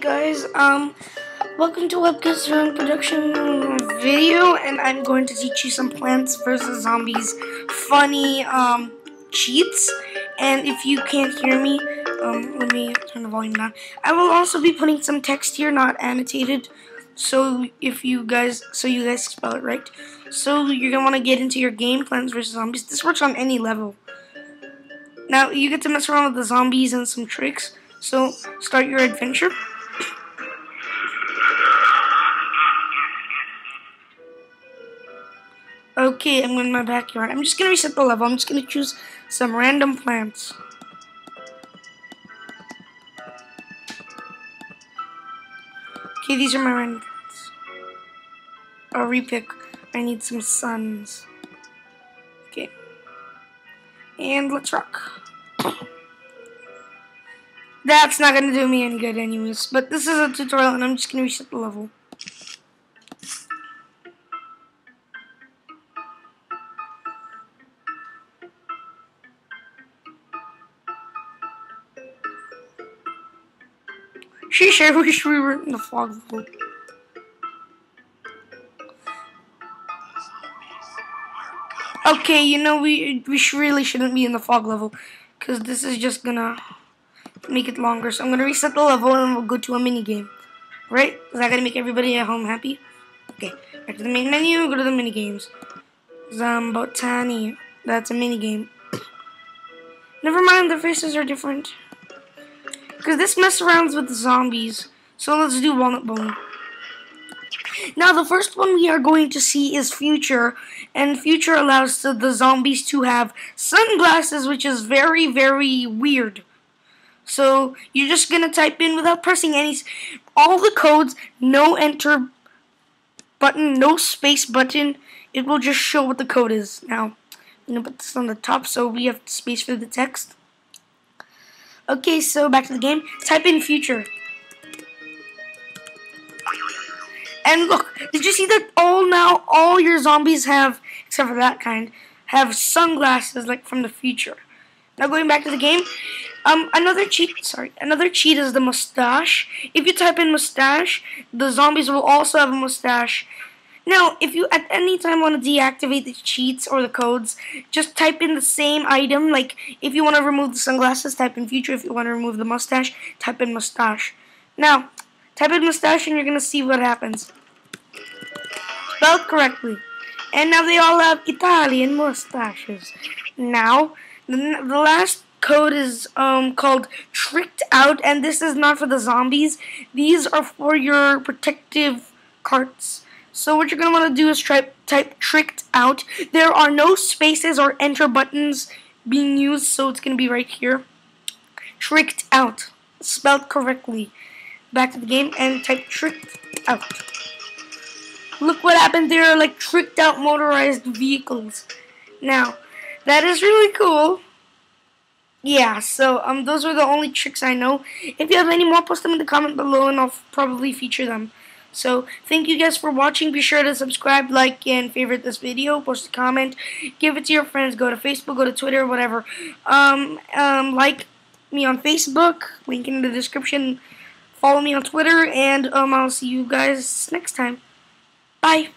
guys, um, welcome to Webkis Film Production video, and I'm going to teach you some Plants vs. Zombies funny, um, cheats, and if you can't hear me, um, let me turn the volume down. I will also be putting some text here, not annotated, so if you guys, so you guys spell it right. So you're gonna want to get into your game, Plants vs. Zombies. This works on any level. Now, you get to mess around with the zombies and some tricks. So, start your adventure. Okay, I'm in my backyard. I'm just gonna reset the level. I'm just gonna choose some random plants. Okay, these are my random plants. I'll repick. I need some suns. Okay. And let's rock. That's not gonna do me any good anyways. But this is a tutorial and I'm just gonna reset the level. Sheesh, I wish we were in the fog level. Okay, you know, we we really shouldn't be in the fog level. Because this is just gonna make it longer. So I'm gonna reset the level and we'll go to a mini game. Right? Is that gonna make everybody at home happy? Okay, back to the main menu, go to the mini games. Zombotany. That's a mini game. Never mind, the faces are different. Because this mess around with zombies. So let's do Walnut Bone. Now, the first one we are going to see is Future, and Future allows the zombies to have sunglasses, which is very, very weird. So you're just gonna type in without pressing any all the codes, no enter button, no space button. It will just show what the code is. Now, I'm gonna put this on the top so we have space for the text. Okay, so back to the game. Type in future. And look, did you see that all now all your zombies have, except for that kind, have sunglasses like from the future. Now going back to the game, um, another cheat, sorry, another cheat is the mustache. If you type in mustache, the zombies will also have a mustache. Now, if you at any time want to deactivate the cheats or the codes, just type in the same item. Like, if you want to remove the sunglasses, type in future. If you want to remove the mustache, type in mustache. Now, type in mustache and you're going to see what happens. Spelled correctly. And now they all have Italian mustaches. Now, the, last code is um, called Tricked Out, and this is not for the zombies. These are for your protective carts. So what you're going to want to do is try, type Tricked Out. There are no spaces or enter buttons being used, so it's going to be right here. Tricked Out. Spelled correctly. Back to the game and type Tricked Out. Look what happened there, like tricked out motorized vehicles. Now, that is really cool. Yeah, so um, those are the only tricks I know. If you have any more, post them in the comment below and I'll probably feature them. So, thank you guys for watching. Be sure to subscribe, like, and favorite this video. Post a comment. Give it to your friends. Go to Facebook, go to Twitter, whatever. Um, um, like me on Facebook. Link in the description. Follow me on Twitter. And um, I'll see you guys next time. Bye.